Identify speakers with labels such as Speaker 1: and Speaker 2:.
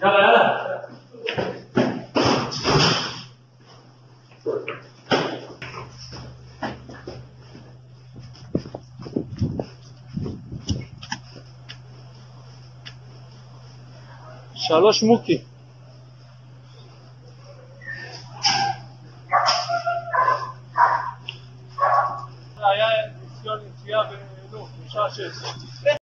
Speaker 1: やだやだ שלוש מוקי. היה ניסיון נסיעה בנו, לא, בשעה שש.